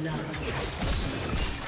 blood.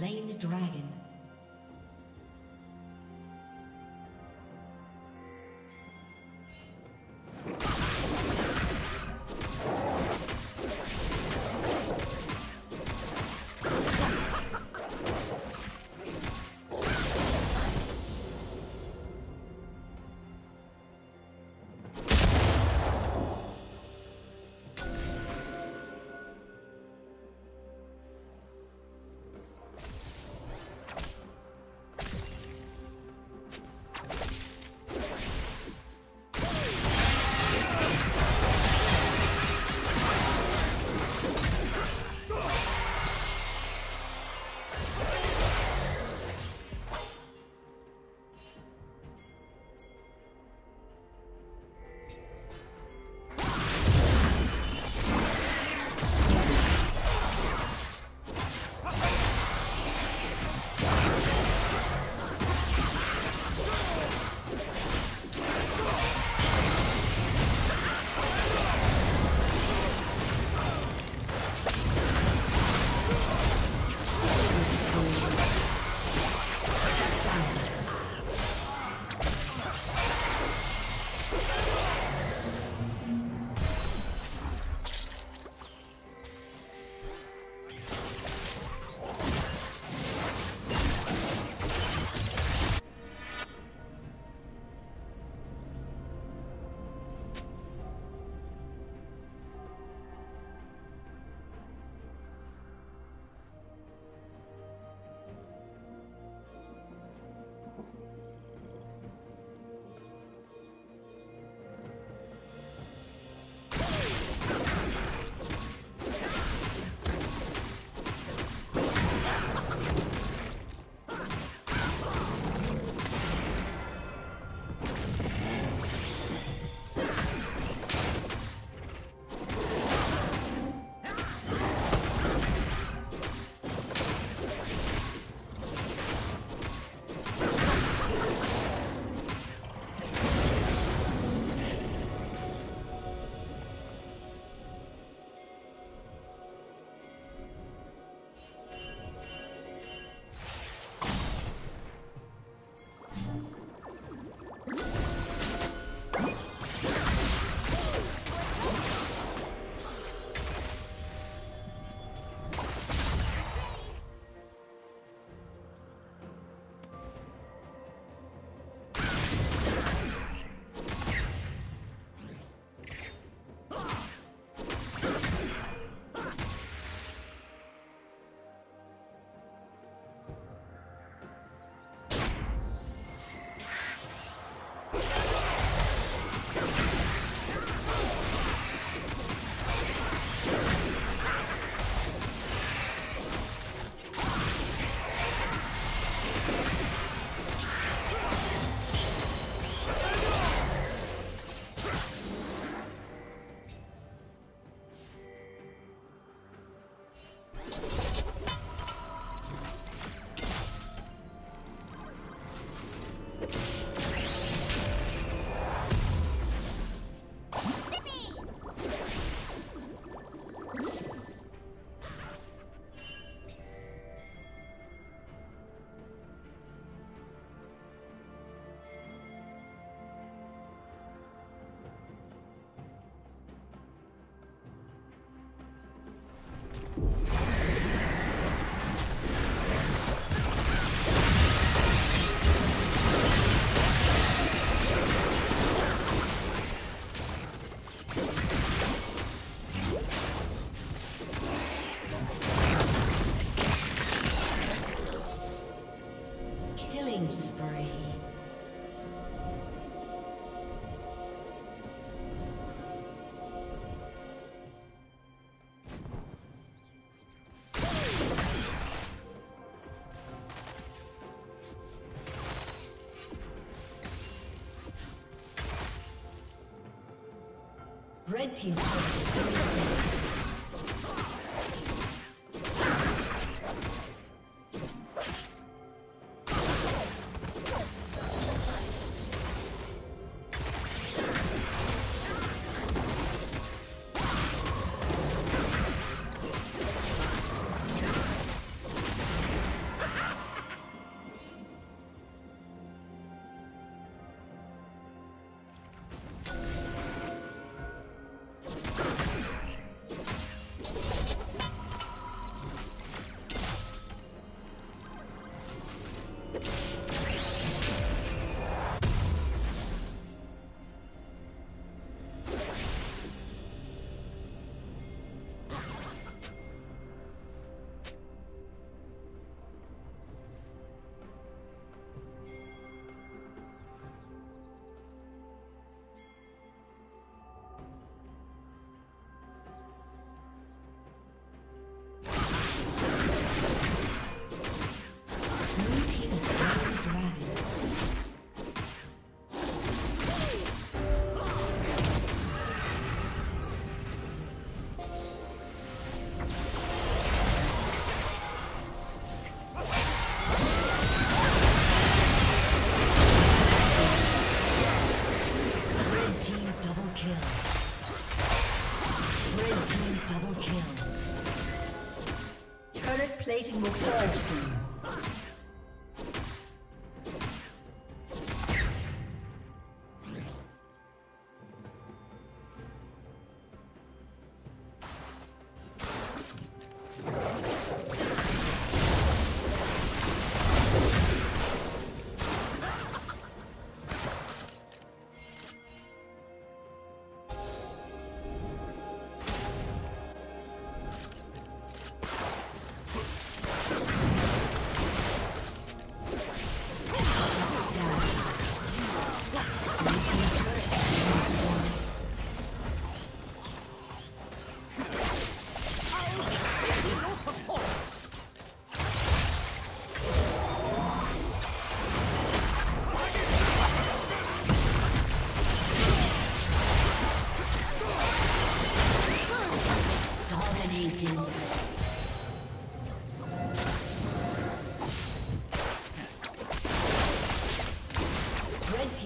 Slain the dragon. Red Team's turret